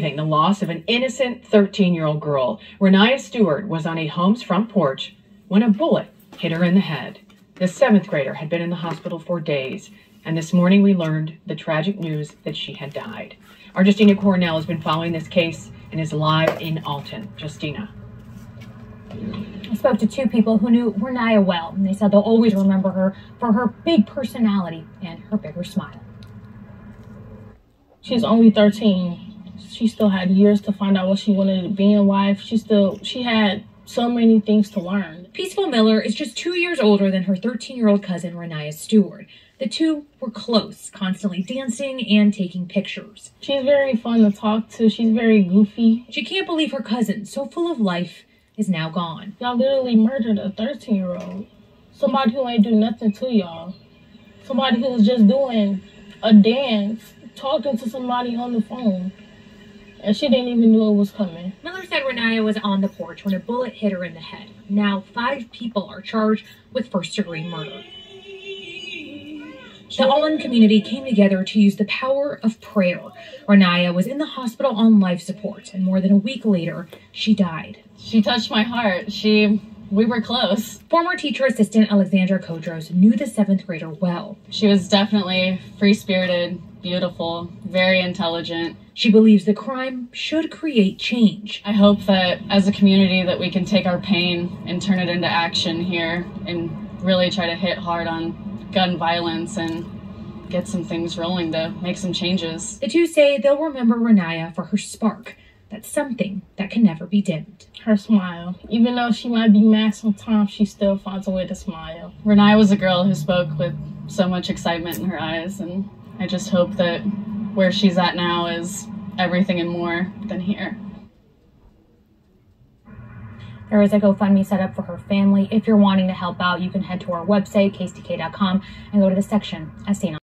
loss of an innocent 13 year old girl. Renaya Stewart was on a home's front porch when a bullet hit her in the head. The seventh grader had been in the hospital for days, and this morning we learned the tragic news that she had died. Our Justina Coronel has been following this case and is live in Alton. Justina. I spoke to two people who knew Renaya well, and they said they'll always remember her for her big personality and her bigger smile. She's only 13. She still had years to find out what she wanted to be in life. She still she had so many things to learn. Peaceful Miller is just two years older than her 13 year old cousin, Renaya Stewart. The two were close, constantly dancing and taking pictures. She's very fun to talk to. She's very goofy. She can't believe her cousin, so full of life, is now gone. Y'all literally murdered a 13 year old. Somebody who ain't do nothing to y'all. Somebody who was just doing a dance, talking to somebody on the phone. And she didn't even know it was coming. Miller said Renaya was on the porch when a bullet hit her in the head. Now, five people are charged with first degree murder. The Alton community came together to use the power of prayer. Renaya was in the hospital on life support, and more than a week later, she died. She touched my heart. She, we were close. Former teacher assistant Alexandra Kodros knew the seventh grader well. She was definitely free spirited, beautiful, very intelligent. She believes the crime should create change. I hope that as a community that we can take our pain and turn it into action here and really try to hit hard on gun violence and get some things rolling to make some changes. The two say they'll remember Renaya for her spark. That's something that can never be dimmed. Her smile. Even though she might be mad sometimes, she still finds a way to smile. Renaya was a girl who spoke with so much excitement in her eyes, and I just hope that where she's at now is everything and more than here. There is a GoFundMe set up for her family. If you're wanting to help out, you can head to our website, ksdk.com, and go to the section as seen on.